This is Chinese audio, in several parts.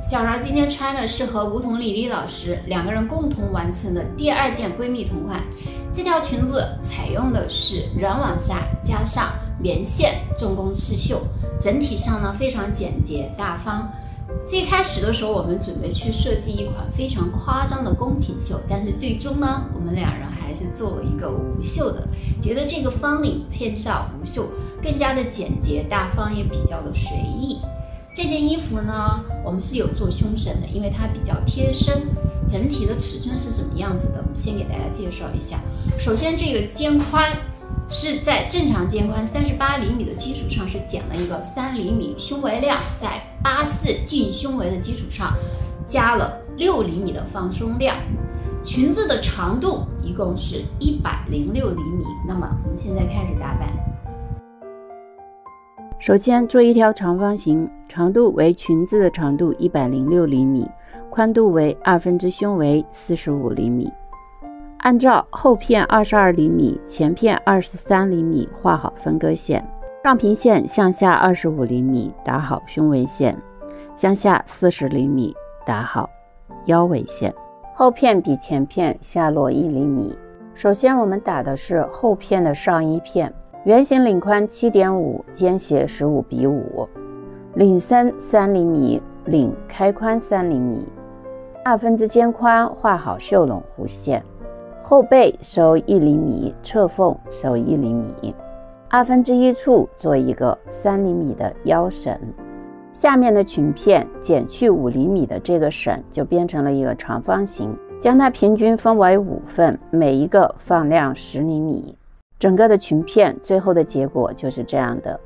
小然今天穿的是和梧桐李丽老师两个人共同完成的第二件闺蜜同款。这条裙子采用的是软网纱加上棉线重工刺绣，整体上呢非常简洁大方。最开始的时候，我们准备去设计一款非常夸张的宫廷袖，但是最终呢，我们两人还是做了一个无袖的，觉得这个方领配上无袖更加的简洁大方，也比较的随意。这件衣服呢，我们是有做胸省的，因为它比较贴身。整体的尺寸是什么样子的？我们先给大家介绍一下。首先，这个肩宽。是在正常肩宽三十八厘米的基础上，是减了一个三厘米胸围量，在八四净胸围的基础上，加了六厘米的放松量。裙子的长度一共是一百零六厘米。那么我们现在开始打扮。首先做一条长方形，长度为裙子的长度一百零六厘米，宽度为二分之胸围四十五厘米。按照后片二十二厘米、前片二十三厘米画好分割线，上平线向下二十五厘米打好胸围线，向下四十厘米打好腰围线。后片比前片下落一厘米。首先我们打的是后片的上衣片，圆形领宽七点五，肩斜十五比五，领深三厘米，领开宽三厘米，二分之肩宽画好袖拢弧线。后背收一厘米，侧缝收一厘米，二分之一处做一个三厘米的腰绳。下面的裙片减去五厘米的这个审，就变成了一个长方形。将它平均分为五份，每一个放量十厘米。整个的裙片最后的结果就是这样的：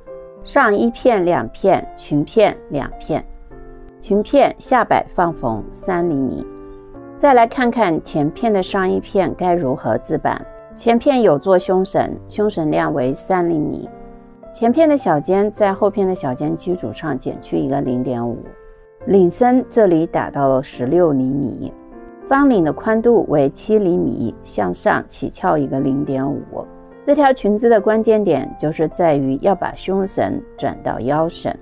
上一片两片，裙片两片，裙片下摆放缝三厘米。再来看看前片的上衣片该如何自绑。前片有做胸绳，胸绳量为三厘米。前片的小肩在后片的小肩基础上减去一个零点五。领身这里打到了十六厘米。方领的宽度为七厘米，向上起翘一个零点五。这条裙子的关键点就是在于要把胸审转到腰审，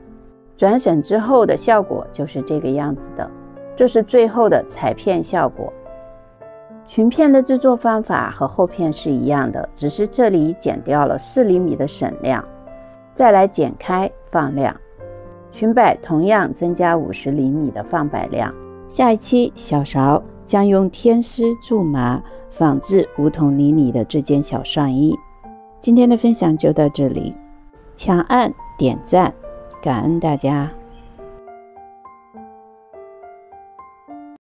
转审之后的效果就是这个样子的。这是最后的裁片效果。裙片的制作方法和后片是一样的，只是这里减掉了四厘米的审量，再来剪开放量。裙摆同样增加五十厘米的放摆量。下一期小勺将用天丝苎麻仿制梧桐里里的这件小上衣。今天的分享就到这里，强按点赞，感恩大家。